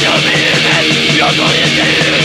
You're going to